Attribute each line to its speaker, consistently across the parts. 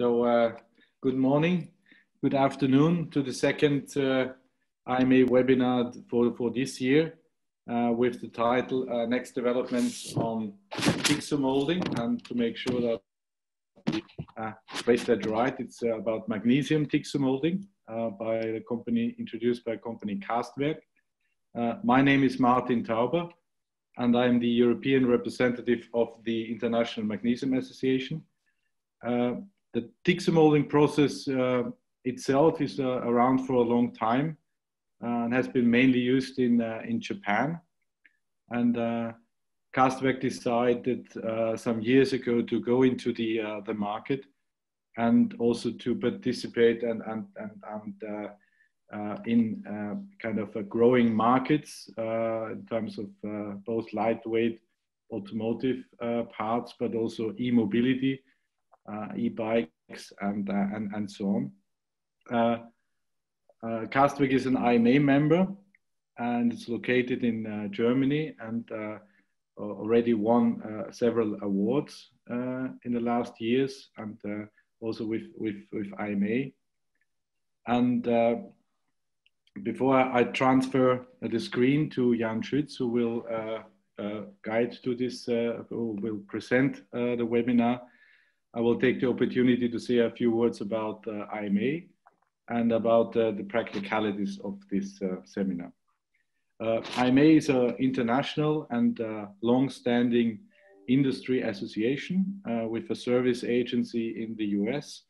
Speaker 1: So, uh, good morning, good afternoon to the second uh, IMA webinar for, for this year uh, with the title uh, Next Developments on Thixomolding. And to make sure that we uh, phrase that right, it's uh, about magnesium Thixomolding by the company, introduced by company Castwerk. my name is Martin Tauber and I'm the European representative of the International Magnesium Association. Uh, the Thixomolding process uh, itself is uh, around for a long time uh, and has been mainly used in, uh, in Japan. And uh, decided some years ago to go into the, the market and also to participate and, and, and, and in kind of a growing markets in terms of both lightweight automotive parts, but also e-mobility uh, e-bikes and, uh, and, and so on. Uh, Castwerk is an IMA member and it's located in Germany and already won several awards in the last years and also with, with, with IMA. And before I transfer the screen to Jan Schütz, who will uh, uh, guide to this, uh, who will present the webinar, I will take the opportunity to say a few words about uh, IMA and about uh, the practicalities of this uh, seminar. Uh, IMA is an international and uh, long-standing industry association uh, with a service agency in the US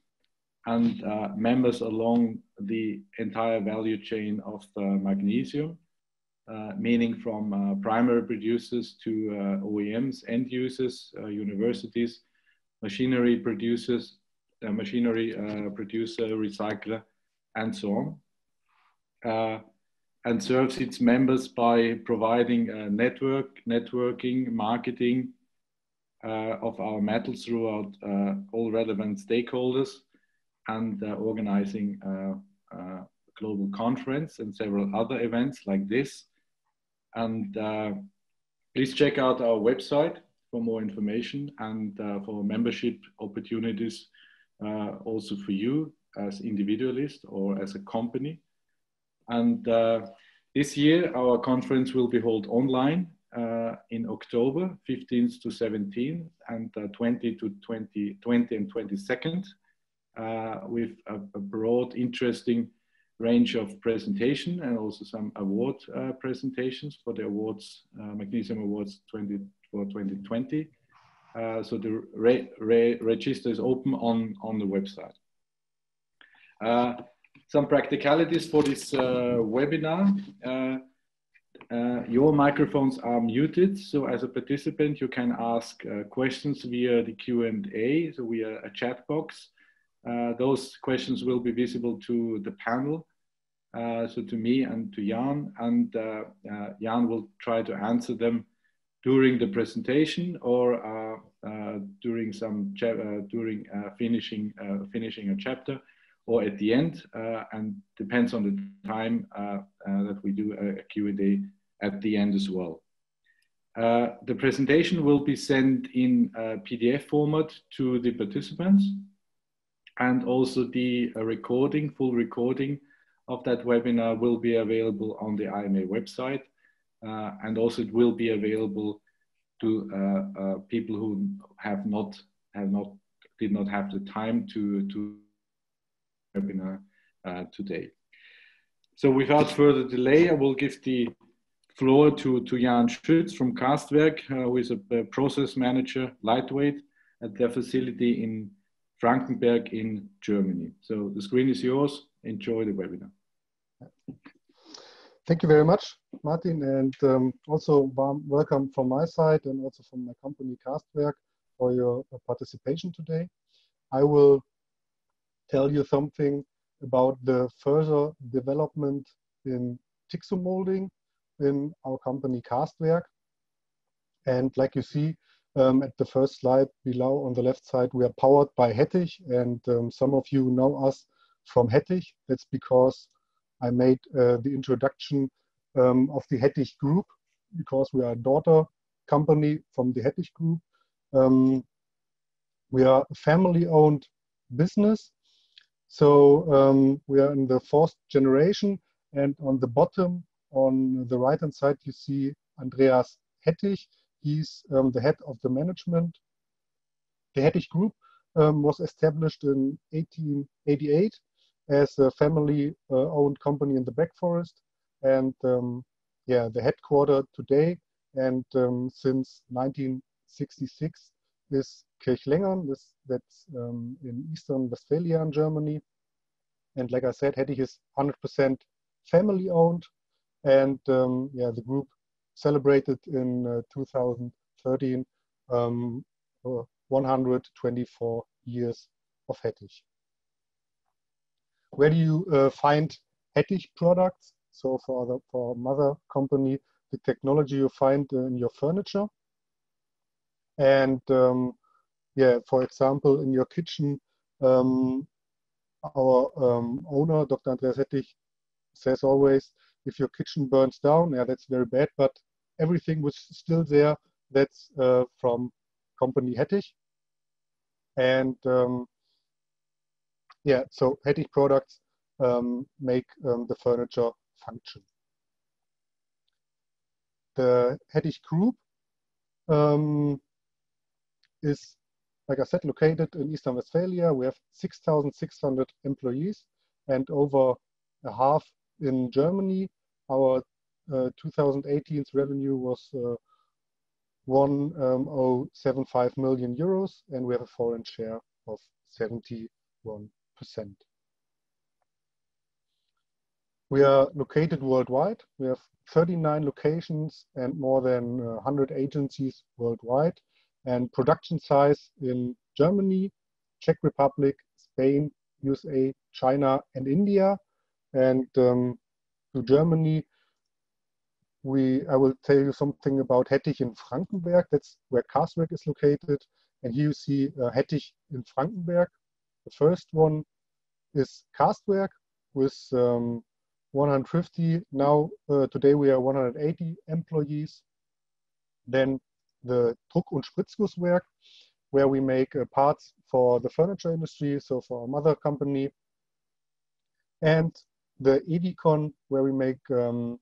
Speaker 1: and members along the entire value chain of magnesium, meaning from primary producers to OEMs, end users, universities, machinery producers, uh, machinery uh, producer, recycler, and so on. Uh, and serves its members by providing network, networking, marketing of our metals throughout all relevant stakeholders and organizing a global conference and several other events like this. And uh, please check out our website for more information and uh, for membership opportunities uh, also for you as individualist or as a company. And uh, this year, our conference will be held online uh, in October 15th to 17th and uh, 20 to 20, 20 and 22nd uh, with a, a, broad, interesting range of presentation and also some award presentations for the awards, Magnesium Awards 20, for 2020. Uh, so the re re register is open on, on the website. Uh, some practicalities for this uh, webinar. Uh, uh, your microphones are muted, so as a participant, you can ask uh, questions via the Q&A, so via a chat box. those questions will be visible to the panel, so to me and to Jan, and Jan will try to answer them during the presentation or uh, uh, during some uh, during finishing finishing a chapter or at the end and depends on the time that we do a Q&A at the end as well. Uh, the presentation will be sent in PDF format to the participants and also the uh, recording, full recording of that webinar will be available on the IMA website and also it will be available to uh, uh, people who have not have not did not have the time to to webinar uh, today. So without further delay, I will give the floor to, to Jan Schütz from Castwerk, uh, who is a, a, process manager, lightweight, at their facility in Frankenberg in Germany. So the screen is yours. Enjoy the webinar.
Speaker 2: Thank you very much, Martin, and um, also warm welcome from my side and also from my company Castwerk for your participation today. I will tell you something about the further development in Thixomolding in our company Castwerk. And like you see um, at the first slide below on the left side, we are powered by Hettich and um, some of you know us from Hettich. That's because I made uh, the introduction um, of the Hettich Group because we are a daughter company from the Hettich Group. Um, we are a family-owned business. So um, we are in the fourth generation, and on the bottom, on the right hand side, you see Andreas Hettich. He's um, the head of the management. The Hettich Group um, was established in 1888 as a family-owned uh, company in the Black Forest, and um, yeah, the headquarter today and um, since 1966 is Kirchlengern. This, that's um, in Eastern Westphalia in Germany. And like I said, Hettich is 100% family-owned, and um, yeah, the group celebrated in uh, 2013 um, 124 years of Hettich. Where do you uh, find Hettich products? So for the for mother company, the technology you find in your furniture, and um, yeah, for example, in your kitchen, um, our um, owner, Dr. Andreas Hettich, says always, if your kitchen burns down, yeah, that's very bad, but everything was still there. That's uh, from company Hettich. And um, yeah, so Hettich products um, make um, the furniture function. The Hettich Group um, is, like I said, located in Eastern Westphalia. We have 6,600 employees and over a half in Germany. Our uh, 2018's revenue was uh, 1075 million euros, and we have a foreign share of 71%. We are located worldwide. We have 39 locations and more than 100 uh, agencies worldwide. And production size in Germany, Czech Republic, Spain, USA, China, and India. And um, to Germany, we I will tell you something about Hettich in Frankenberg. That's where Castwerk is located. And here you see uh, Hettich in Frankenberg. The first one is Castwerk with um, 150. Now, uh, today we are 180 employees. Then the Druck- und Spritzgusswerk, where we make uh, parts for the furniture industry, so for our mother company. And the Edicon, where we make um,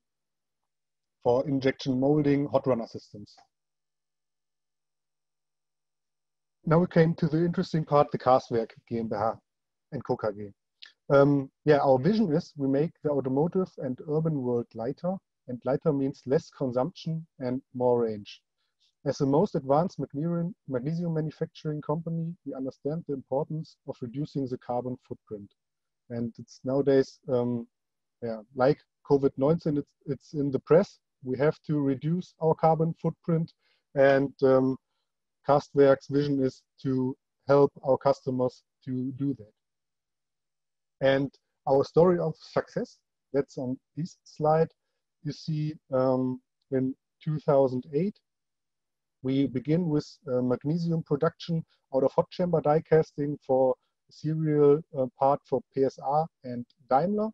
Speaker 2: for injection molding hot runner systems. Now we came to the interesting part, the Castwerk GmbH and Co. KG. Um, yeah, our vision is we make the automotive and urban world lighter, and lighter means less consumption and more range. As the most advanced magnesium, magnesium manufacturing company, we understand the importance of reducing the carbon footprint. And it's nowadays, um, yeah, like COVID-19, it's, it's in the press. We have to reduce our carbon footprint and um, Castwerk's vision is to help our customers to do that. And our story of success, that's on this slide. You see um, in 2008, we begin with uh, magnesium production out of hot chamber die casting for serial uh, part for PSR and Daimler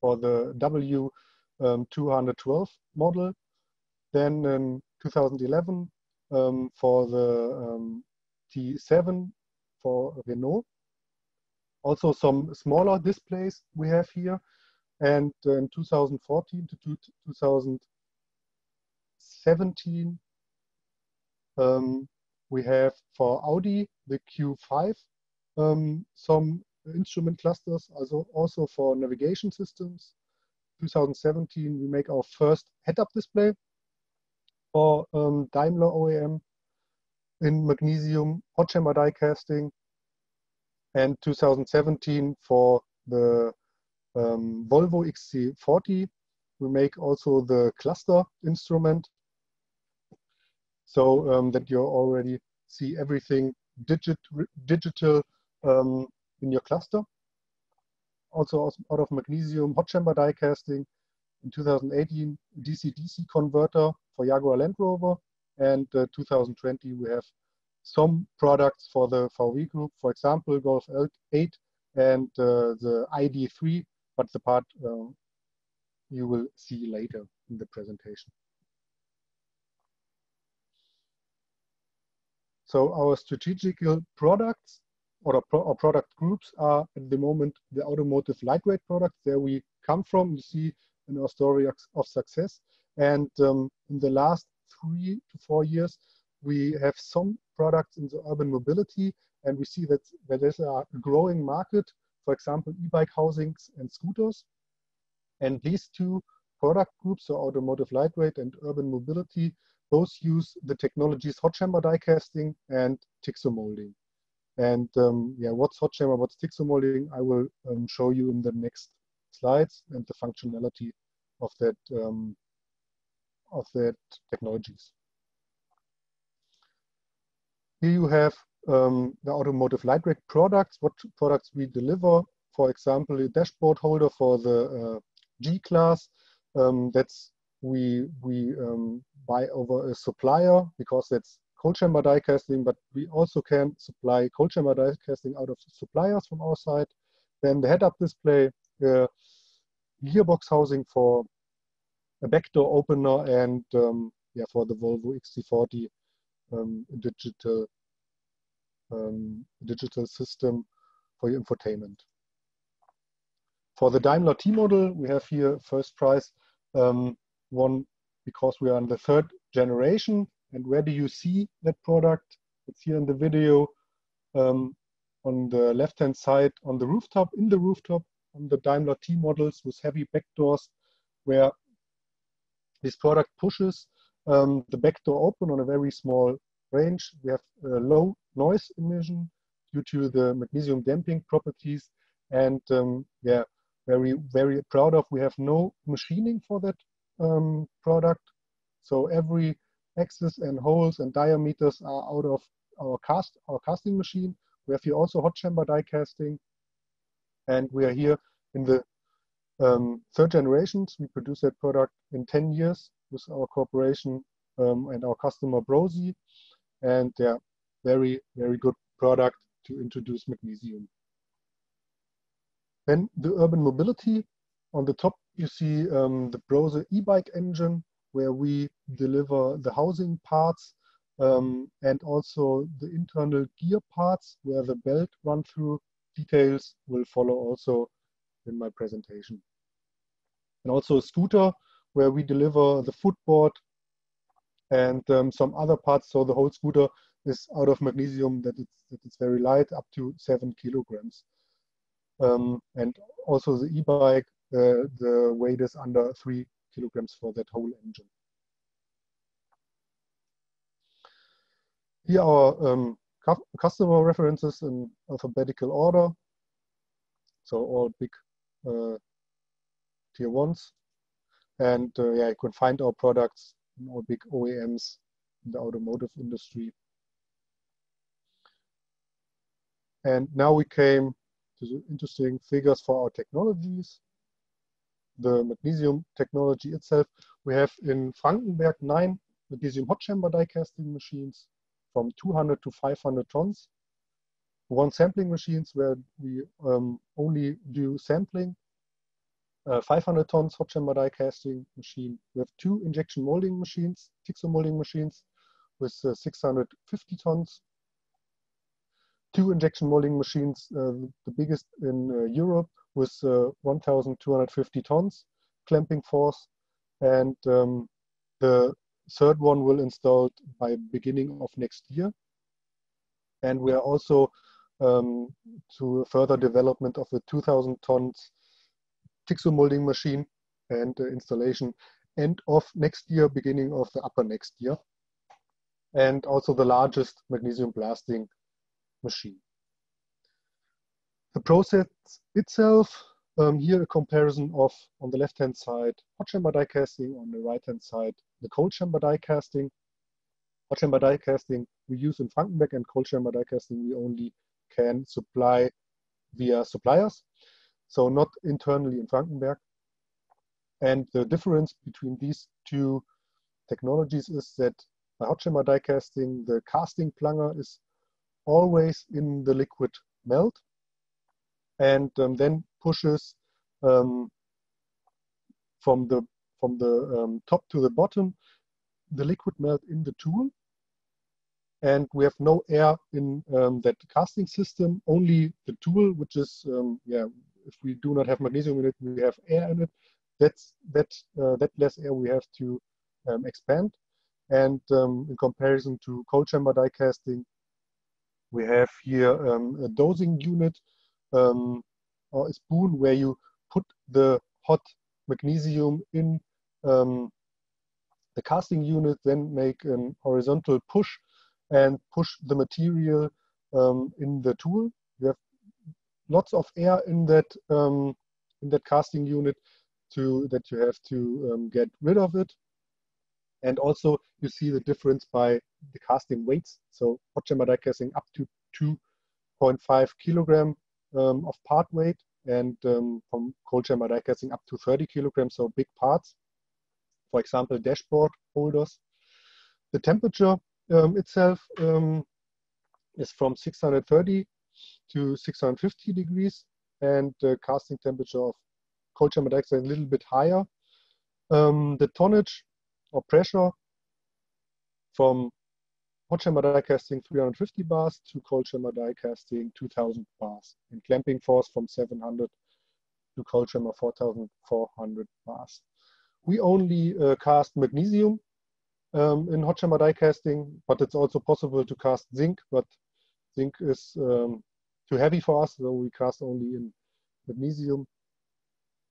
Speaker 2: for the W212 um, model. Then in 2011 um, for the um, T7 for Renault also some smaller displays we have here. And uh, in 2014 to 2017, um, we have for Audi the Q5 um, some instrument clusters, also also for navigation systems. 2017, we make our first head-up display for um, Daimler OEM in magnesium hot chamber die casting and 2017 for the um, Volvo XC40. We make also the cluster instrument so um, that you already see everything digit, digital um, in your cluster. Also out of magnesium hot chamber die casting in 2018 DC-DC converter for Jaguar Land Rover and uh, 2020 we have some products for the VW group, for example, Golf 8 and uh, the ID3, but the part uh, you will see later in the presentation. So our strategical products or our product groups are at the moment the automotive lightweight products. There we come from. You see in our story of success. And um, in the last three to four years, we have some products in the urban mobility, and we see that there is a growing market, for example, e-bike housings and scooters. And these two product groups, so automotive lightweight and urban mobility, both use the technologies hot chamber die casting and Thixomolding. And um, yeah, what's hot chamber, what's Thixomolding, I will um, show you in the next slides and the functionality of that um, of that technologies. Here you have um, the automotive light lightweight products, what products we deliver. For example, a dashboard holder for the uh, G class. Um, that's we we um, buy over a supplier because that's cold chamber die casting, but we also can supply cold chamber die casting out of suppliers from our side. Then the head-up display, gearbox housing for a back door opener and um, yeah, for the Volvo XC40 um, digital um, digital system for your infotainment. For the Daimler T model, we have here first prize um, one because we are in the third generation. And where do you see that product? It's here in the video um, on the left-hand side on the rooftop, in the rooftop on the Daimler T models with heavy back doors where this product pushes um, the back door open on a very small range. We have low noise emission due to the magnesium damping properties. And um, yeah, very, very proud of. We have no machining for that um, product. So every axis and holes and diameters are out of our cast, our casting machine. We have here also hot chamber die casting. And we are here in the um, third generations. We produce that product in 10 years with our corporation um, and our customer Brose. And they're very, very good product to introduce magnesium. Then the urban mobility. On the top, you see um, the Brose e-bike engine, where we deliver the housing parts um, and also the internal gear parts, where the belt run through details will follow also in my presentation. And also a scooter, where we deliver the footboard and um, some other parts. So the whole scooter is out of magnesium that it's, that it's very light, up to seven kilograms. Um, and also the e-bike, uh, the weight is under three kilograms for that whole engine. Here are um, customer references in alphabetical order. So all big uh, tier ones. And uh, yeah, you can find our products in all big OEMs in the automotive industry. And now we came to the interesting figures for our technologies. The magnesium technology itself, we have in Frankenberg nine magnesium hot chamber die casting machines from 200 to 500 tons. One sampling machines where we um, only do sampling. Uh, 500 tons hot chamber die casting machine. We have two injection molding machines, Thixomolding machines with uh, 650 tons two injection molding machines, uh, the biggest in uh, Europe, with uh, 1,250 tons clamping force. And um, the third one will installed by beginning of next year. And we are also um, to further development of the 2,000 tons Thixomolding machine and uh, installation end of next year, beginning of the upper next year. And also the largest magnesium blasting machine. The process itself, um, here a comparison of, on the left-hand side, hot chamber die casting, on the right-hand side, the cold chamber die casting. Hot chamber die casting we use in Frankenberg and cold chamber die casting we only can supply via suppliers, so not internally in Frankenberg. And the difference between these two technologies is that by hot chamber die casting, the casting plunger is always in the liquid melt and um, then pushes um, from the from the um, top to the bottom the liquid melt in the tool and we have no air in um, that casting system, only the tool, which is, um, yeah, if we do not have magnesium in it, we have air in it. That's, that, uh, that less air we have to um, expand. And um, in comparison to cold chamber die casting, we have here a dosing unit or a spoon where you put the hot magnesium in um, the casting unit, then make an horizontal push and push the material um, in the tool. You have lots of air in that um, in that casting unit to that you have to um, get rid of it. And also you see the difference by the casting weights. So hot chamber die casting up to 2.5 kilogram um, of part weight and um, from cold chamber die casting up to 30 kilograms, so big parts. For example, dashboard holders. The temperature um, itself um, is from 630 to 650 degrees and the casting temperature of cold chamber die is a little bit higher. Um, the tonnage or pressure from hot chamber die casting 350 bars to cold chamber die casting 2000 bars and clamping force from 700 to cold chamber 4400 bars. We only uh, cast magnesium um, in hot chamber die casting, but it's also possible to cast zinc, but zinc is um, too heavy for us, so we cast only in magnesium.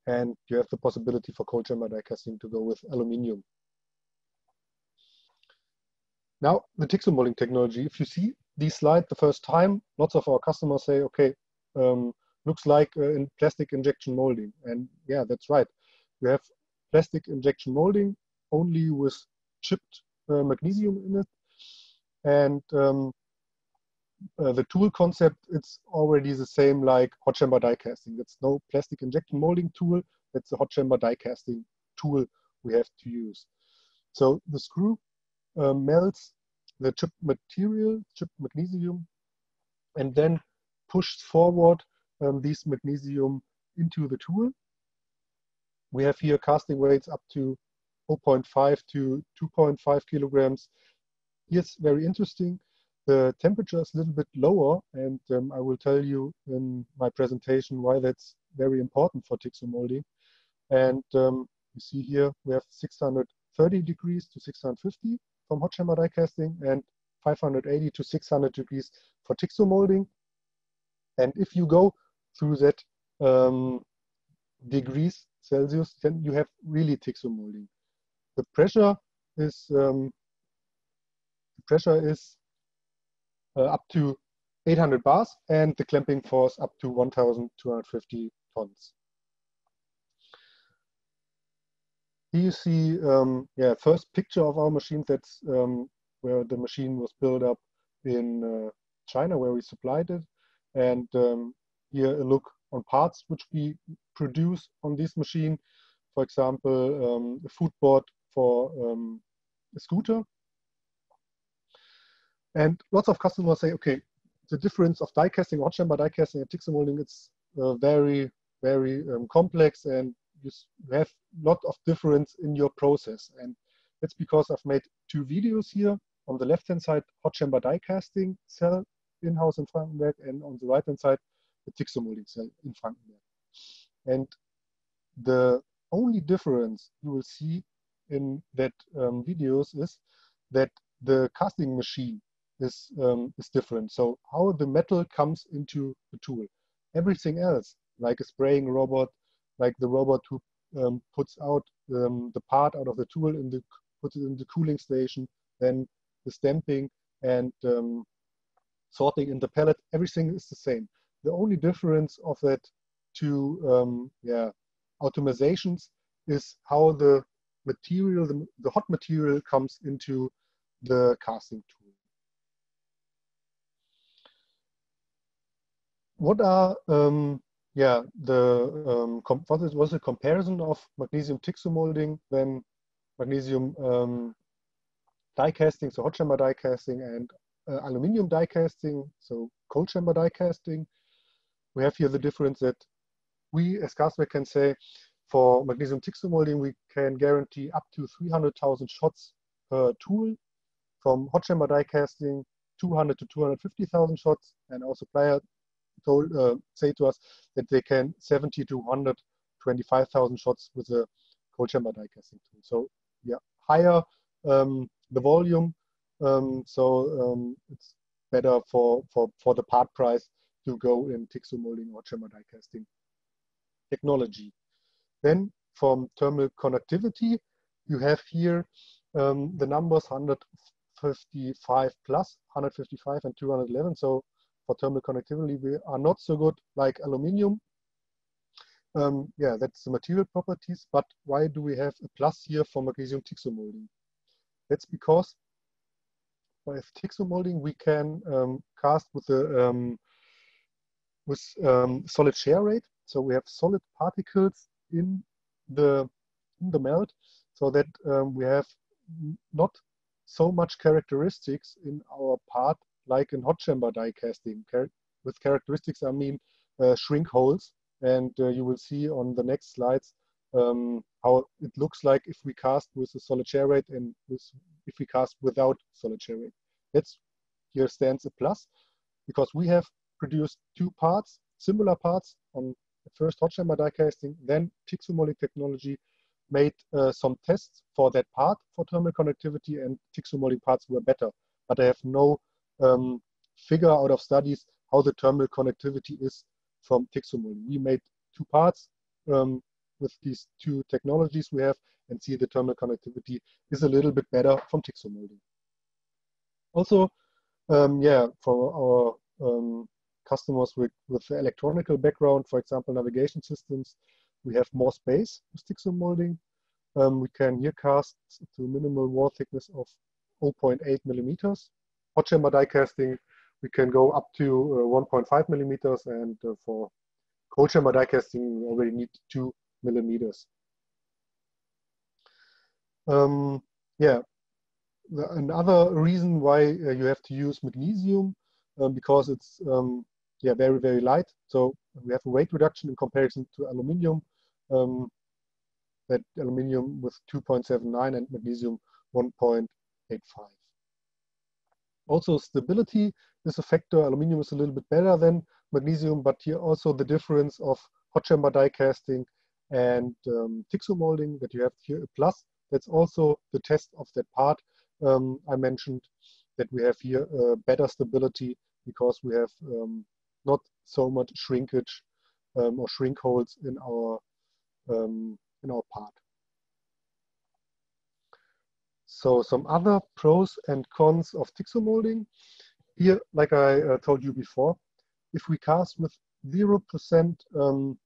Speaker 2: And you have the possibility for cold chamber die casting to go with aluminium. Now, the Thixomolding technology, if you see these slides the first time, lots of our customers say, okay, um, looks like uh, in plastic injection molding. And yeah, that's right. We have plastic injection molding only with chipped uh, magnesium in it. And um, uh, the tool concept, it's already the same like hot chamber die casting. That's no plastic injection molding tool. That's a hot chamber die casting tool we have to use. So the screw uh, melts the chip material, chip magnesium, and then pushes forward um, these magnesium into the tool. We have here casting weights up to 0.5 to 2.5 kilograms. Here's very interesting. The temperature is a little bit lower, and um, I will tell you in my presentation why that's very important for Thixomolding. And um, you see here we have 630 degrees to 650 from hot chamber die casting and 580 to 600 degrees for Thixomolding. And if you go through that um, degrees Celsius, then you have really molding. The pressure is um, pressure is uh, up to 800 bars and the clamping force up to 1,250 tons. Here you see, um, yeah, first picture of our machine. That's um, where the machine was built up in uh, China, where we supplied it. And um, here a look on parts which we produce on this machine. For example, um, a foot board for um, a scooter. And lots of customers say, okay, the difference of die casting, hot chamber die casting, and Thixomolding, it's uh, very, very um, complex and you have a lot of difference in your process. And that's because I've made two videos here. On the left-hand side, hot chamber die casting cell in-house in Frankenberg, and on the right-hand side, the Tixo cell in Frankenberg. And the only difference you will see in that um, videos is that the casting machine is, um, is different. So how the metal comes into the tool. Everything else, like a spraying robot, like the robot who um, puts out um, the part out of the tool and the, puts it in the cooling station, then the stamping and um, sorting in the pellet, everything is the same. The only difference of that two um, yeah, automizations is how the material, the, the hot material comes into the casting tool. What are um, yeah, the um, what is, was a comparison of magnesium molding, then magnesium um, die casting, so hot chamber die casting, and uh, aluminium die casting, so cold chamber die casting. We have here the difference that we as Castwerk can say for magnesium Thixomolding, we can guarantee up to 300,000 shots per tool. From hot chamber die casting, 200 to 250,000 shots, and our supplier told uh, say to us that they can 70 to 125,000 shots with a cold chamber die casting tool. So yeah, higher um, the volume, um, so um, it's better for, for, for the part price to go in Thixomolding or chamber die casting technology. Then from thermal conductivity, you have here um, the numbers 155 plus, 155 and 211. So for thermal conductivity, we are not so good like aluminium. Um, yeah, that's the material properties, but why do we have a plus here for magnesium Thixomolding? That's because with Thixomolding, we can um, cast with the um, with um, solid shear rate. So we have solid particles in the in the melt, so that um, we have not so much characteristics in our part like in hot chamber die casting. Char with characteristics, I mean uh, shrink holes, and uh, you will see on the next slides um, how it looks like if we cast with a solid share rate and with, if we cast without solid shear rate. That's here stands a plus because we have produced two parts, similar parts on the first hot chamber die casting, then Thixomolding technology made uh, some tests for that part for thermal conductivity and Thixomolding parts were better, but I have no um, figure out of studies how the thermal conductivity is from Thixomolding. We made two parts um, with these two technologies we have and see the thermal conductivity is a little bit better from Tixo molding. Also, um, yeah, for our um, customers with, with electronical background, for example, navigation systems, we have more space with Thixomolding. Um, we can here cast to minimal wall thickness of 0.8 millimeters. Hot chamber die casting, we can go up to uh, 1.5 millimeters, and uh, for cold chamber die casting, we already need two millimeters. Um, yeah, the, another reason why uh, you have to use magnesium um, because it's um, yeah very very light. So we have a weight reduction in comparison to aluminium. Um, that aluminium with 2.79 and magnesium 1.85. Also stability is a factor. Aluminium is a little bit better than magnesium, but here also the difference of hot chamber die casting and um, Thixomolding that you have here a plus. That's also the test of that part um, I mentioned that we have here uh, better stability because we have um, not so much shrinkage um, or shrink holes in our um, in our part. So some other pros and cons of Thixomolding. Here, like I uh, told you before, if we cast with 0% um,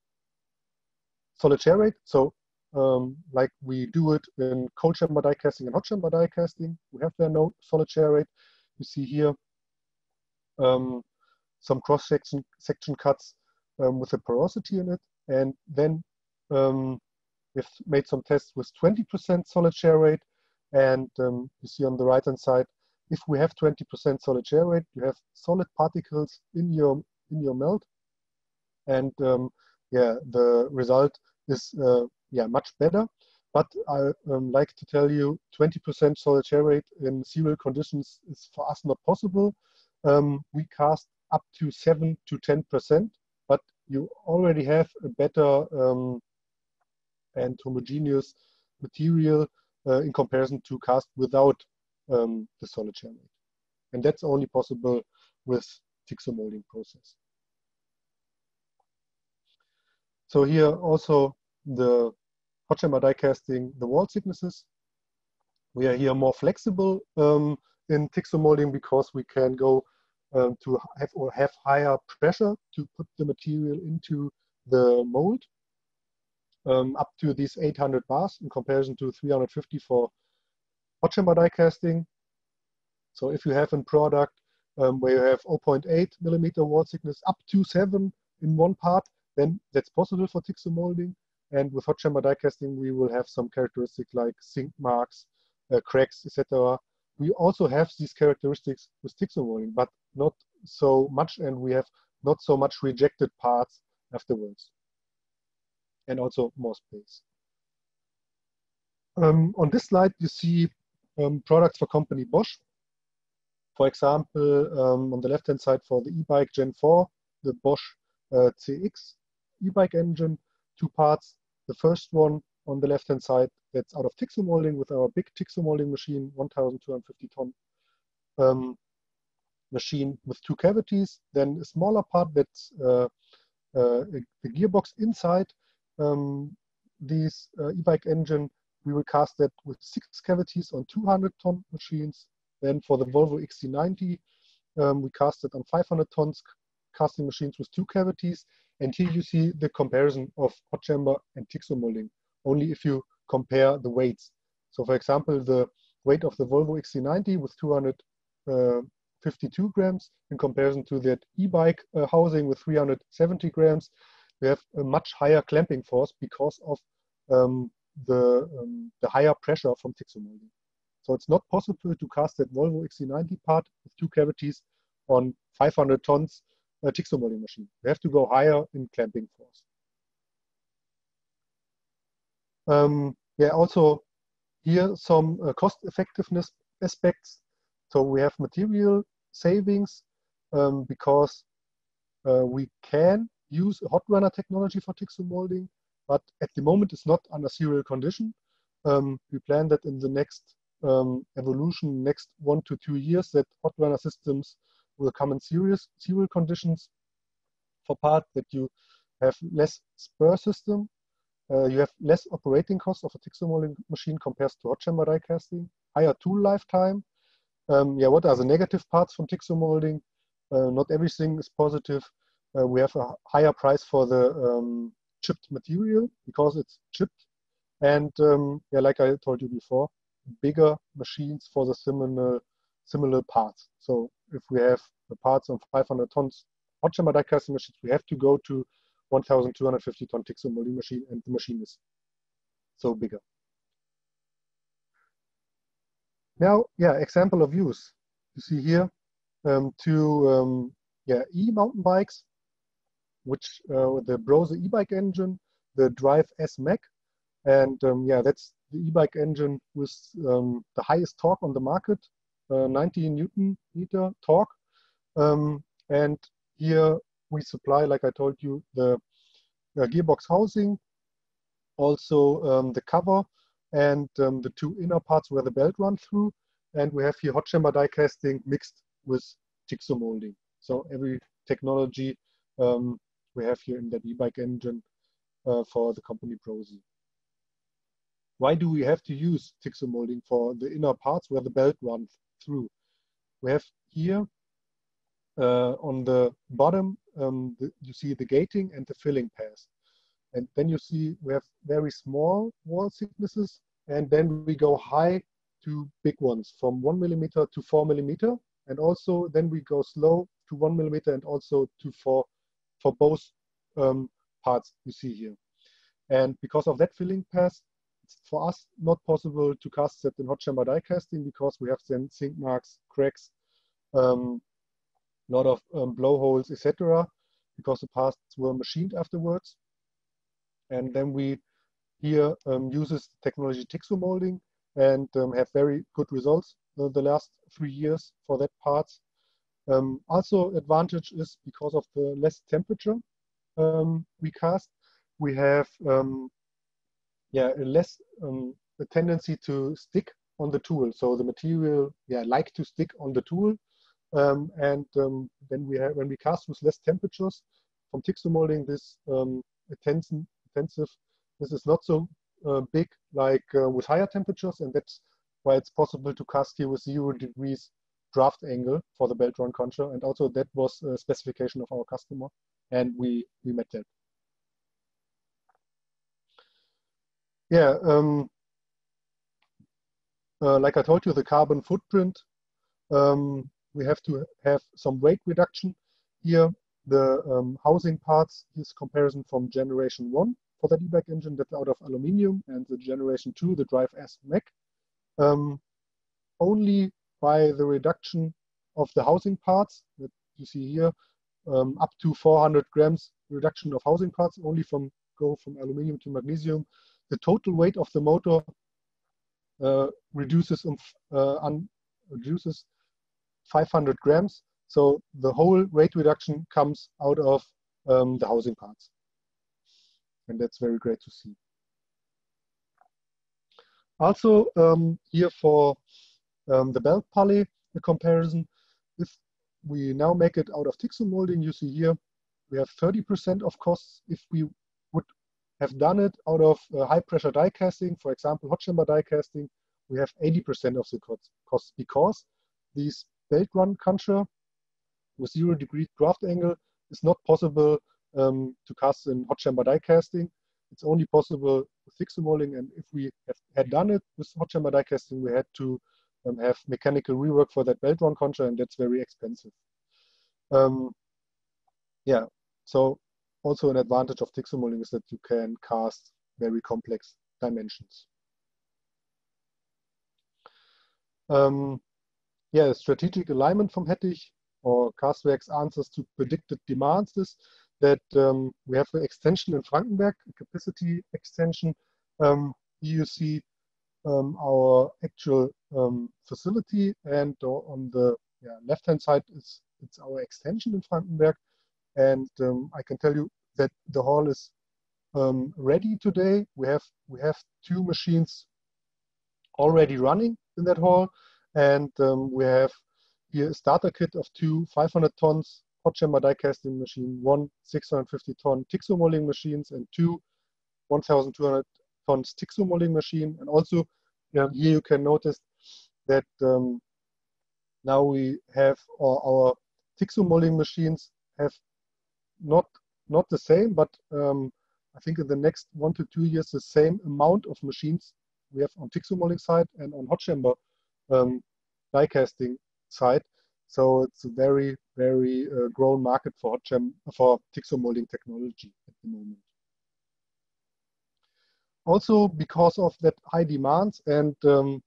Speaker 2: solid shear rate, so um, like we do it in cold chamber die casting and hot chamber die casting. We have there no solid shear rate. You see here um, some cross section section cuts um, with a porosity in it, and then um, we've made some tests with 20% solid share rate. And um, you see on the right hand side, if we have 20% solid share rate, you have solid particles in your in your melt, and um, yeah, the result is uh, yeah, much better. But I um, like to tell you 20% solid share rate in serial conditions is for us not possible. Um, we cast up to 7 to 10%, but you already have a better um, and homogeneous material uh, in comparison to cast without um, the solid rate. And that's only possible with Thixomolding process. So here also the hot chamber die casting the wall thicknesses. We are here more flexible um, in Thixomolding because we can go um, to have or have higher pressure to put the material into the mold um, up to these 800 bars in comparison to 350 for hot chamber die casting. So if you have a product um, where you have 0.8 millimeter wall thickness up to seven in one part, then that's possible for Thixomolding. And with hot chamber die casting, we will have some characteristics like sink marks, uh, cracks, etc. We also have these characteristics with Thixomolding, but not so much, and we have not so much rejected parts afterwards. And also more space. Um, on this slide, you see um, products for company Bosch. For example, um, on the left-hand side for the e-bike Gen 4, the Bosch uh, CX e-bike engine, two parts. The first one on the left-hand side, that's out of Thixomolding with our big Thixomolding machine, 1,250 ton um, machine with two cavities. Then a smaller part that's uh, uh, the gearbox inside um, this uh, e-bike engine. We will cast that with six cavities on 200 ton machines. Then for the Volvo XC90, um, we cast it on 500 tons casting machines with two cavities. And here you see the comparison of hot chamber and Thixomolding, only if you compare the weights. So for example, the weight of the Volvo XC90 with 200 uh, grams in comparison to that e-bike uh, housing with 370 grams, we have a much higher clamping force because of um, the, um, the higher pressure from molding. So it's not possible to cast that Volvo XC90 part with two cavities on 500 tons uh, molding machine. We have to go higher in clamping force. Um, yeah, also here some uh, cost effectiveness aspects. So we have material savings um, because uh, we can use a hot runner technology for Thixomolding, but at the moment it's not under serial condition. Um, we plan that in the next um, evolution, next one to two years, that hot runner systems will come in serious serial conditions for part that you have less spur system, uh, you have less operating cost of a Thixomolding machine compared to hot chamber die casting, higher tool lifetime. Um, yeah, what are the negative parts from Thixomolding? Uh, not everything is positive. Uh, we have a higher price for the um, chipped material because it's chipped. And um, yeah, like I told you before, bigger machines for the similar similar parts. So if we have the parts on 500 tons hot die casting machines, we have to go to 1,250 ton Thixomolding machine, and the machine is so bigger. Now, yeah, example of use. You see here um, two um, yeah e mountain bikes, which uh, the Brose e-bike engine, the Drive S Mag, and um, yeah, that's the e-bike engine with um, the highest torque on the market, uh, 90 newton meter torque, um, and here we supply, like I told you, the uh, gearbox housing, also um, the cover, and um, the two inner parts where the belt run through. And we have here hot chamber die casting mixed with Thixomolding. So every technology um, we have here in that e-bike engine uh, for the company Brose. Why do we have to use Thixomolding for the inner parts where the belt runs through? We have here uh, on the bottom, um, the, you see the gating and the filling pass. And then you see we have very small wall thicknesses, and then we go high to big ones from one millimeter to four millimeter. And also then we go slow to one millimeter and also to four for both um, parts you see here. And because of that filling pass, it's for us not possible to cast that in hot chamber die casting because we have then sink marks, cracks, um, a lot of um, blowholes, etc., because the parts were machined afterwards. And then we here um, uses technology Thixomolding and um, have very good results uh, the last three years for that parts. Um, also advantage is because of the less temperature um, we cast, we have um, yeah a less um, a tendency to stick on the tool. So the material yeah like to stick on the tool and when we have, when we cast with less temperatures from Thixomolding, this um, intensive, this is not so uh, big like uh, with higher temperatures, and that's why it's possible to cast here with zero degrees draft angle for the belt run concha. And also that was a specification of our customer, and we we met that. Yeah, um, uh, like I told you, the carbon footprint um, we have to have some weight reduction. Here, the um, housing parts, this comparison from generation one for the e-bike engine that's out of aluminium and the generation two, the Drive S Mag. Um, only by the reduction of the housing parts that you see here, um, up to 400 grams reduction of housing parts, only from go from aluminium to magnesium. The total weight of the motor uh, reduces, um, uh, reduces 500 grams. So the whole weight reduction comes out of um, the housing parts. And that's very great to see. Also um, here for um, the belt pulley the comparison, if we now make it out of Thixo molding, you see here, we have 30% of costs if we would have done it out of uh, high pressure die casting, for example, hot chamber die casting, we have 80% of the costs because these belt run contour with zero degree draft angle is not possible um, to cast in hot chamber die casting. It's only possible with Thixo molding. And if we had done it with hot chamber die casting, we had to um, have mechanical rework for that belt run contour, and that's very expensive. Um, yeah, so also an advantage of Thixo molding is that you can cast very complex dimensions. Um, yeah, strategic alignment from Hettich or Castwerk's answers to predicted demands is that um, we have an extension in Frankenberg, a capacity extension. Um, here you see um, our actual um, facility and on the yeah, left-hand side is it's our extension in Frankenberg. And I can tell you that the hall is um, ready today. We have we have two machines already running in that hall, and um, we have here a starter kit of two 500 tons hot chamber die casting machine, one 650 ton Thixo molding machines, and two 1,200 tons Thixo molding machine. And also here you can notice that um, now we have our, our Thixo molding machines have not not the same, but um, I think in the next one to two years, the same amount of machines we have on Thixo molding side and on hot chamber um, die casting side. So it's a very, very uh, grown market for chamber for Thixo molding technology at the moment. Also, because of that high demands and um,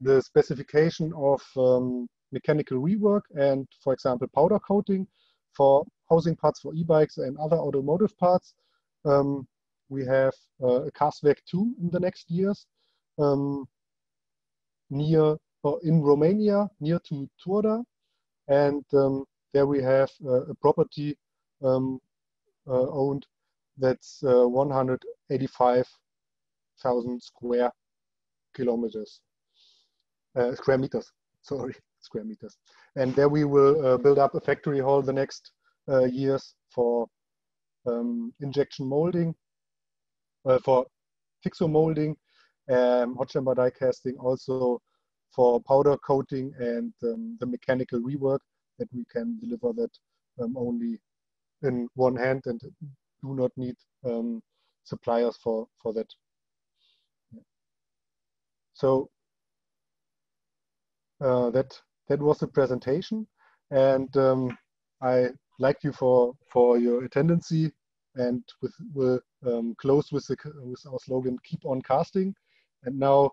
Speaker 2: the specification of um, mechanical rework and, for example, powder coating for housing parts for e-bikes and other automotive parts, um, we have uh, a Castwerk 2 in the next years um, near in Romania, near to Turda. And um, there we have uh, a property um, uh, owned that's uh, 185,000 square kilometers, uh, square meters, sorry, square meters. And there we will uh, build up a factory hall the next years for um, injection molding, for Thixo molding, um, hot chamber die casting also for powder coating and um, the mechanical rework that we can deliver that um, only in one hand and do not need um, suppliers for, for that. So uh, that that was the presentation, and um, I like you for for your attendance and with we'll um, close with the with our slogan "Keep on casting." And now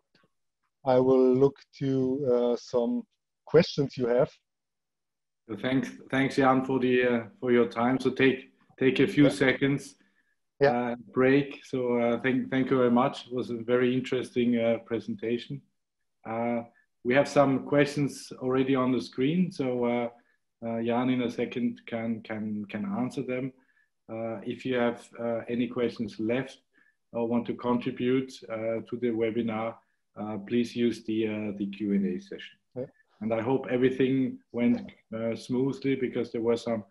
Speaker 2: I will look to uh, some questions you have.
Speaker 1: Thanks, thanks, Jan, for the uh, for your time. So take take a few yeah. seconds yeah. Uh, break. So uh, thank thank you very much. It was a very interesting uh, presentation. Uh, we have some questions already on the screen. So Jan, in a second, can can can answer them. if you have any questions left, or want to contribute uh, to the webinar, uh, please use the, uh, the Q&A session. Yeah. And I hope everything went smoothly because there were some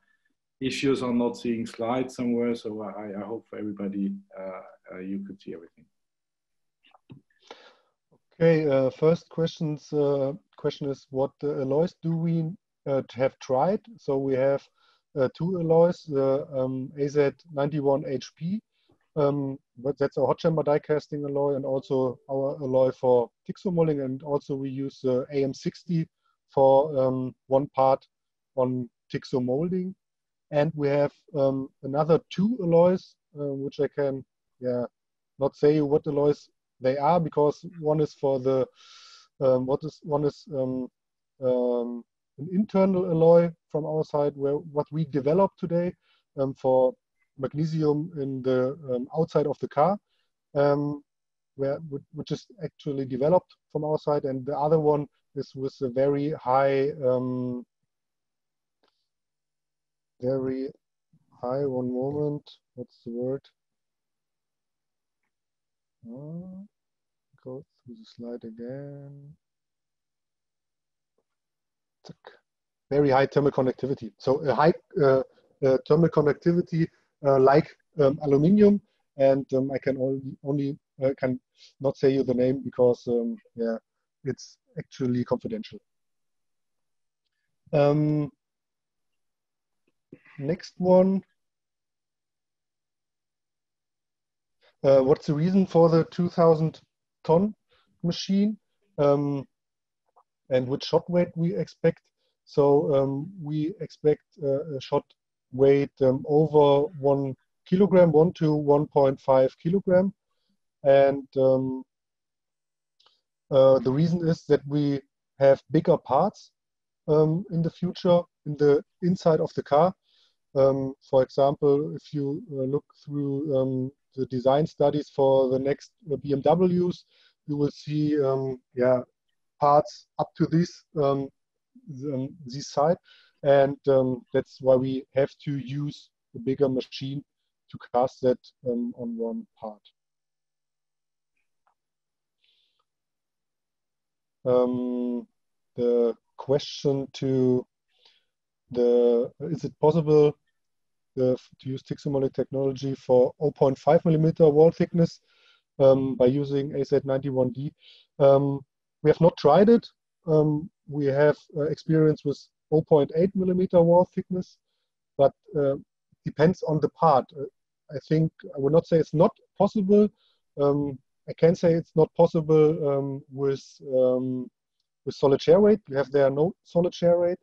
Speaker 1: issues on not seeing slides somewhere. So I, I hope for everybody you could see everything.
Speaker 2: Okay, uh, first questions, uh, question is what uh, alloys do we have tried? So we have two alloys, the um, AZ91HP um, but that's a hot chamber die casting alloy and also our alloy for molding. And also we use the AM60 for um, one part on Thixo molding. And we have um, another two alloys, uh, which I can yeah, not say what alloys they are because one is for the, um, what is, one is um, um, an internal alloy from our side where what we developed today for magnesium in the um, outside of the car, um, where which is actually developed from our side, and the other one is with a very high, um, very high, one moment, what's the word? Go through the slide again. Very high thermal conductivity. So a high uh, uh, thermal conductivity like um, aluminium, and um, I can only, only uh, can not say you the name because um, yeah, it's actually confidential. Um, next one. Uh, what's the reason for the 2000 ton machine um, and which shot weight we expect? So um, we expect uh, a shot weight um, over one kilogram, one to 1.5 kilogram. And um, uh, the reason is that we have bigger parts um, in the future in the inside of the car. Um, for example, if you uh, look through um, the design studies for the next uh, BMWs, you will see um, yeah, parts up to this, um, this side. And um, that's why we have to use a bigger machine to cast that on one part. um, the question to the is it possible uh, to use Thixomolding technology for 0.5 millimeter wall thickness um, by using AZ91D. Um, we have not tried it. Um, we have uh, experience with 0.8 millimeter wall thickness, but uh, depends on the part. Uh, I think I would not say it's not possible. Um, I can say it's not possible um, with um, with solid share rate. We have there no solid share rate,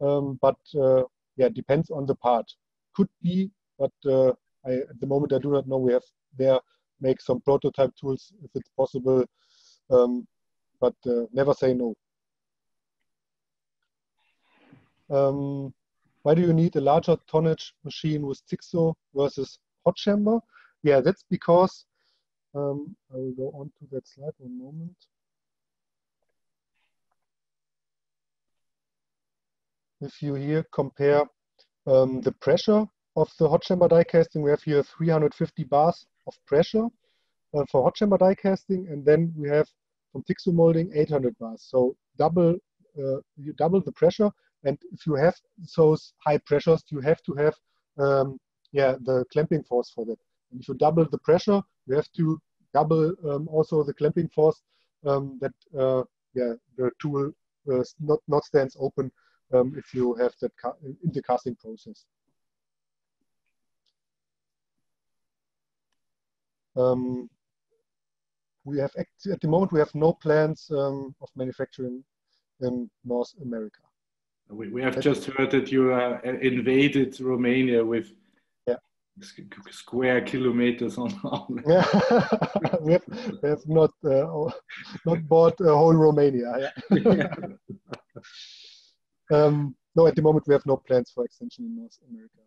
Speaker 2: um, but uh, yeah, depends on the part. Could be, but uh, I, at the moment I do not know. We have there make some prototype tools if it's possible, um, but uh, never say no. Um, why do you need a larger tonnage machine with Thixo versus hot chamber? Yeah, that's because um, I will go on to that slide one moment. If you here compare um, the pressure of the hot chamber die casting, we have here 350 bars of pressure uh, for hot chamber die casting, and then we have from Thixo molding 800 bars. So double, uh, you double the pressure, and if you have those high pressures, you have to have um, yeah the clamping force for that. And if you double the pressure, you have to double um, also the clamping force um, that uh, yeah the tool uh, not not stands open um, if you have that in the casting process. Um, we have at the moment we have no plans um, of manufacturing in North America.
Speaker 1: We, we have just heard that you uh, invaded Romania with square kilometers on. on.
Speaker 2: yeah, we, have, we have not uh, not bought a whole Romania. Yeah. um, no, at the moment we have no plans for extension in North America.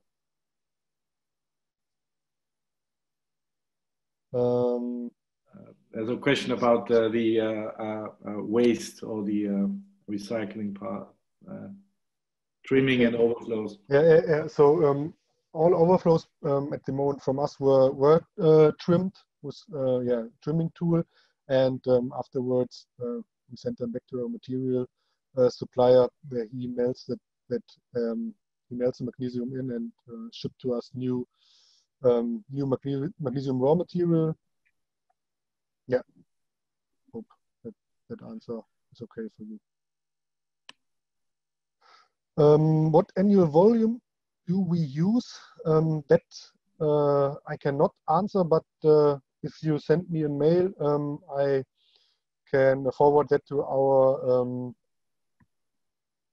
Speaker 1: Um, uh, there's a question about uh, the uh, uh, uh waste or the recycling part, trimming and overflows.
Speaker 2: Yeah, yeah, yeah. So um, all overflows um, at the moment from us were were uh, trimmed with uh, yeah trimming tool, and um, afterwards uh, we sent them back to our material uh, supplier where he melts that that um, he melts the magnesium in and uh, ship to us new um, new magne magnesium raw material. Yeah, hope that that answer is okay for you. Um, what annual volume do we use? Um, that uh, I cannot answer, but uh, if you send me a mail, um, I can forward that to our um,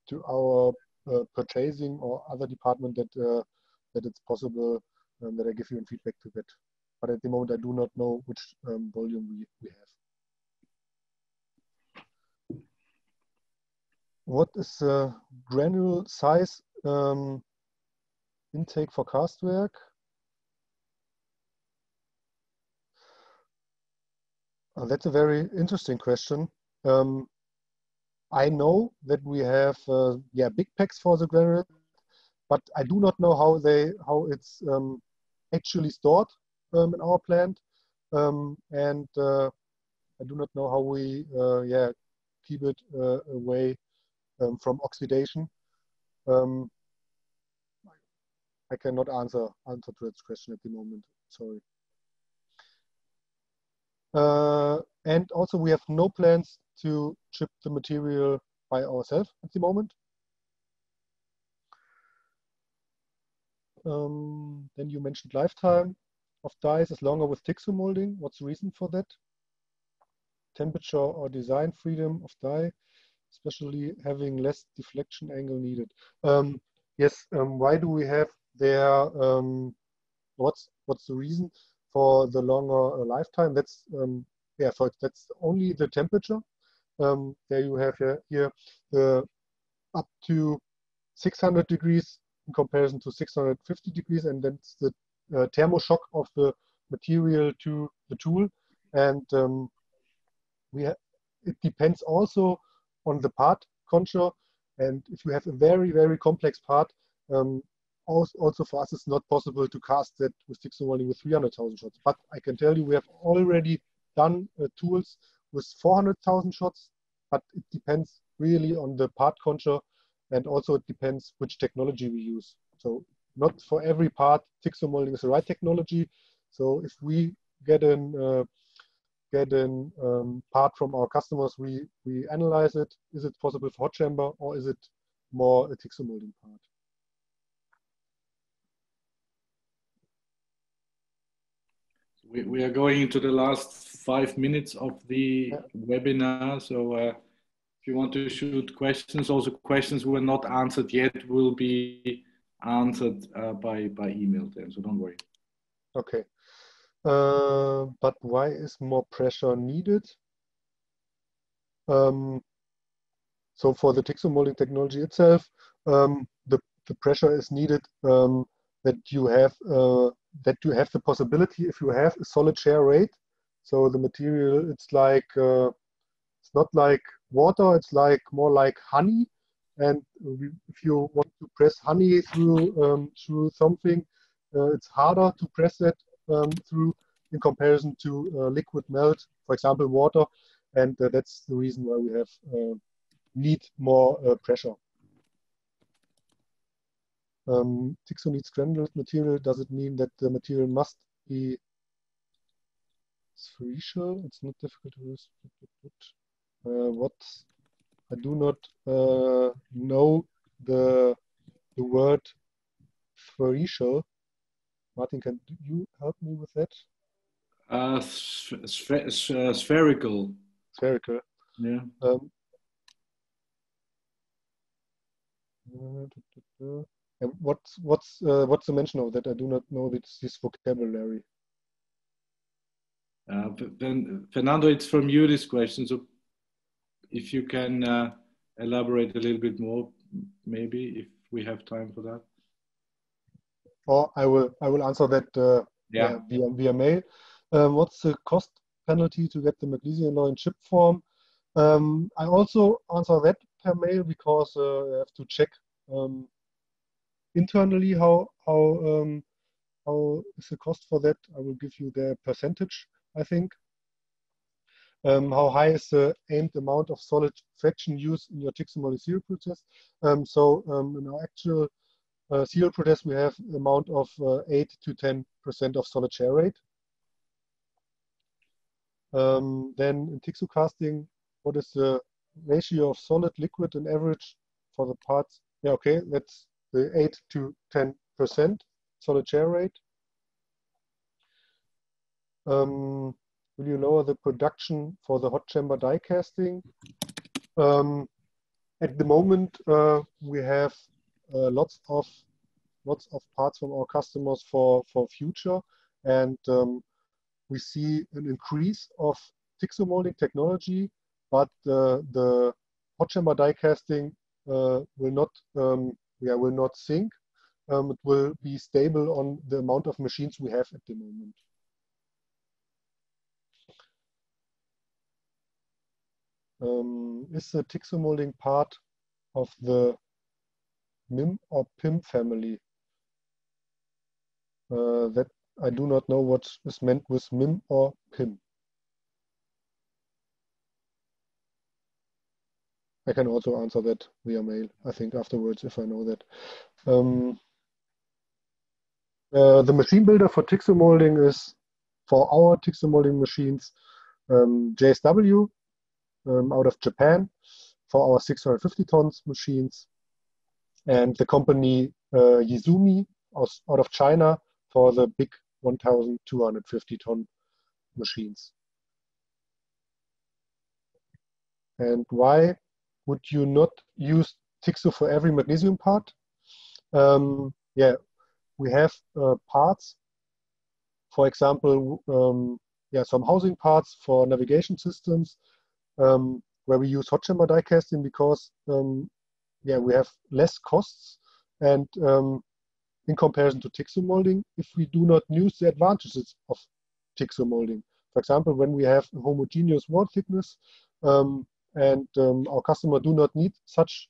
Speaker 2: to our uh, purchasing or other department that uh, that it's possible um, that I give you feedback to that. But at the moment, I do not know which um, volume we, we have. What is the granule size um, intake for Castwerk. Uh, that's a very interesting question. Um, I know that we have uh, yeah big packs for the granite, but I do not know how they how it's um, actually stored um, in our plant, um, and uh, I do not know how we uh, yeah keep it uh, away um, from oxidation. Um, I cannot answer answer to that question at the moment. Sorry. Uh, and also we have no plans to chip the material by ourselves at the moment. Um, then you mentioned lifetime of dies is longer with Thixo molding. What's the reason for that? Temperature or design freedom of die, especially having less deflection angle needed. Um, yes, um, why do we have there, um, what's, what's the reason for the longer uh, lifetime? That's, um, yeah, so that's only the temperature. Um, there you have here, here up to 600 degrees in comparison to 650 degrees, and that's the uh, thermoshock of the material to the tool. And um, we it depends also on the part contour. And if you have a very, very complex part, um, also, for us, it's not possible to cast that with Thixo molding with 300,000 shots. But I can tell you, we have already done uh, tools with 400,000 shots, but it depends really on the part contour and also it depends which technology we use. So not for every part, Thixo molding is the right technology. So if we get an uh, get in um, part from our customers, we we analyze it. Is it possible for hot chamber or is it more a Thixo molding part?
Speaker 1: We, we are going into the last five minutes of the yeah. webinar. So uh, if you want to shoot questions, also questions who are not answered yet will be answered uh, by, by email then, so don't worry.
Speaker 2: Okay. Uh, but why is more pressure needed? Um, so for the Thixo molding technology itself, um, the, the pressure is needed um, that you have uh, that you have the possibility if you have a solid shear rate. So the material, it's like uh, it's not like water; it's like more like honey. And if you want to press honey through um, through something, uh, it's harder to press it um, through in comparison to uh, liquid melt, for example, water. And uh, that's the reason why we have uh, need more pressure. Um, Thixo needs granulate material. Does it mean that the material must be spherical? It's not difficult to use. Uh, what I do not uh, know the the word spherical. Martin, can you help me with that?
Speaker 1: Uh, uh, spherical.
Speaker 2: Spherical.
Speaker 1: Yeah.
Speaker 2: Um, uh, and what's what's uh, what's the mention of that? I do not know this, this vocabulary.
Speaker 1: Uh, then Fernando, it's from you this question. So if you can uh, elaborate a little bit more, maybe if we have time for that.
Speaker 2: Or I will I will answer that uh, yeah. via, via mail. Um, what's the cost penalty to get the magnesium alloy in chip form? Um, I also answer that per mail because uh, I have to check um, internally how how um, how is the cost for that? I will give you the percentage. I think. Um, how high is the aimed amount of solid fraction used in your Thixo serial process? Um, so um, in our actual uh, serial process, we have amount of uh, 8 to 10 percent of solid share rate. Um, then in Thixo casting, what is the ratio of solid, liquid, and average for the parts? Yeah, okay, that's the 8 to 10% solid share rate. Um, will you lower the production for the hot chamber die casting? Um, at the moment, uh, we have lots of lots of parts from our customers for for future, and um, we see an increase of Thixo molding technology, but uh, the hot chamber die casting uh, will not um, yeah, will not sink. Um, it will be stable on the amount of machines we have at the moment. um, is the Thixomolding part of the MIM or PIM family? Uh, that I do not know what is meant with MIM or PIM. I can also answer that via mail, I think, afterwards, if I know that. Um, uh, the machine builder for Thixo molding is, for our Thixo molding machines, um, JSW um, out of Japan for our 650 tons machines, and the company uh, Yizumi out of China for the big 1,250 ton machines. And why would you not use Thixo for every magnesium part? Um, yeah, we have uh, parts, for example, um, yeah, some housing parts for navigation systems um, where we use hot chamber die casting because um, yeah, we have less costs and um, in comparison to Thixo molding if we do not use the advantages of Thixo molding. For example, when we have homogeneous wall thickness, um, and um, our customer do not need such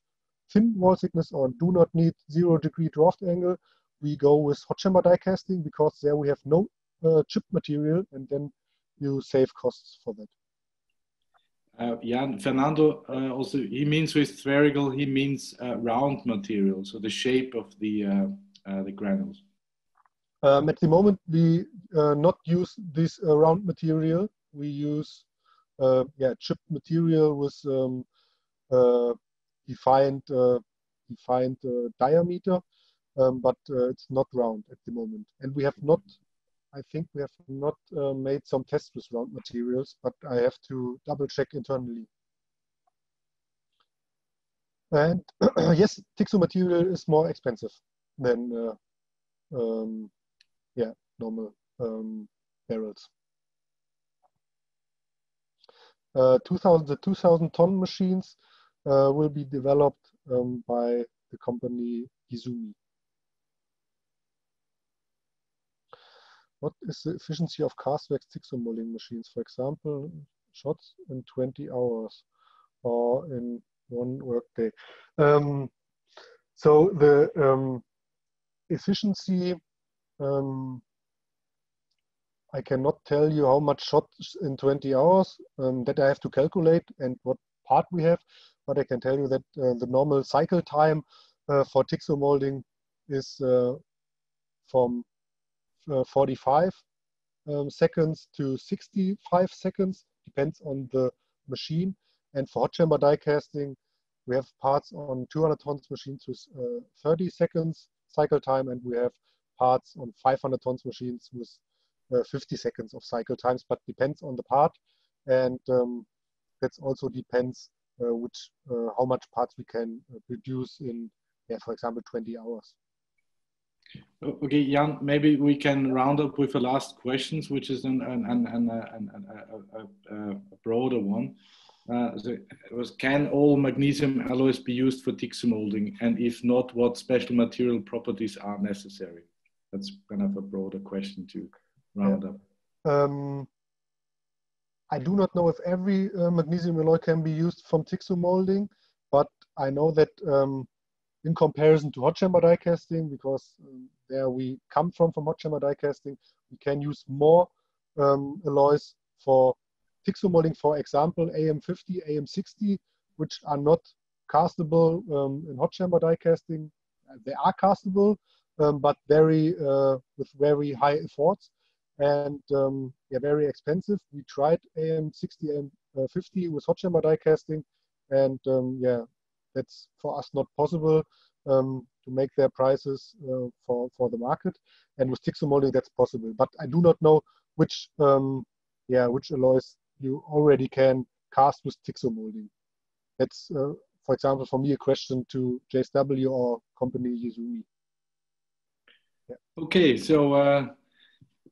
Speaker 2: thin wall thickness or do not need zero degree draft angle, we go with hot chamber die casting because there we have no uh, chip material and then you save costs for that.
Speaker 1: Uh, yeah, Fernando uh, also, he means with spherical, he means uh, round material, so the shape of the, uh, uh, the granules.
Speaker 2: Um, at the moment, we not use this round material. We use yeah, chipped material with um, defined defined diameter, um, but it's not round at the moment. And we have not I think we have not uh, made some tests with round materials, but I have to double check internally. And yes, Thixo material is more expensive than uh, um, yeah normal um, barrels. Uh, 2000, the 2000 ton machines uh, will be developed um, by the company Yizumi. What is the efficiency of Castwerk's Thixomolding machines? For example, shots in 20 hours or in one workday. Um, so the um, efficiency um, I cannot tell you how much shots in 20 hours um, that I have to calculate and what part we have, but I can tell you that uh, the normal cycle time uh, for Thixo molding is uh, from 45 um, seconds to 65 seconds, depends on the machine. And for hot chamber die casting, we have parts on 200 tons machines with uh, 30 seconds cycle time, and we have parts on 500 tons machines with uh, 50 seconds of cycle times, but depends on the part. And um, that also depends uh, which uh, how much parts we can produce in, yeah, for example, 20 hours.
Speaker 1: Okay, Jan, maybe we can round up with the last questions, which is an, an, an, an, an a, a, a, broader one. Uh, was, can all magnesium alloys be used for Thixo molding? And if not, what special material properties are necessary? That's kind of a broader question to round up? Um,
Speaker 2: I do not know if every uh, magnesium alloy can be used from Thixo molding, but I know that um, in comparison to hot chamber die casting, because um, there we come from from hot chamber die casting, we can use more um, alloys for Thixo molding, for example, AM50, AM60, which are not castable um, in hot chamber die casting. They are castable, um, but very uh, with very high efforts and um, yeah, very expensive. We tried AM60 and 50 with hot chamber die casting, and yeah, that's for us not possible um, to make their prices uh, for for the market. And with Thixo molding, that's possible. But I do not know which um, yeah which alloys you already can cast with Thixo molding. That's uh, for example for me a question to JSW or company Yizumi.
Speaker 1: Yeah. Okay, so. Uh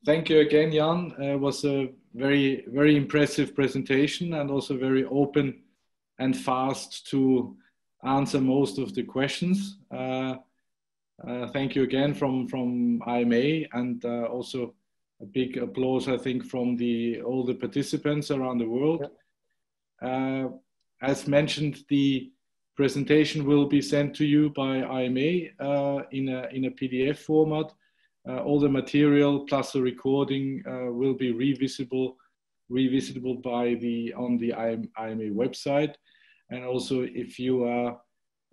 Speaker 1: thank you again, Jan. Uh, it was a very, very impressive presentation and also very open and fast to answer most of the questions. Uh, uh, thank you again from, from IMA and uh, also a big applause, I think, from the all the participants around the world. Yeah. Uh, as mentioned, the presentation will be sent to you by IMA uh, in, a, in a PDF format. Uh, all the material plus the recording uh, will be revisitable, revisitable by the, on the IMA website. And also if you are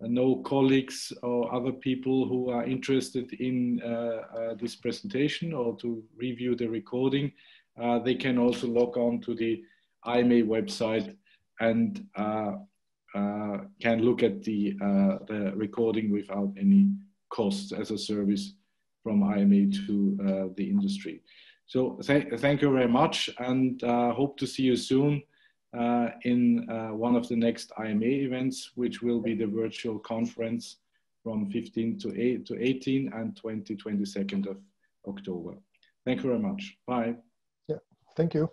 Speaker 1: know colleagues or other people who are interested in uh, uh, this presentation or to review the recording, uh, they can also log on to the IMA website and uh, uh, can look at the, uh, the recording without any costs as a service from IMA to the industry. So th thank you very much and hope to see you soon uh, in uh, one of the next IMA events, which will be the virtual conference from 15 to, 8, to 18 and 20, 22nd of October. Thank you very much. Bye.
Speaker 2: Yeah, thank you.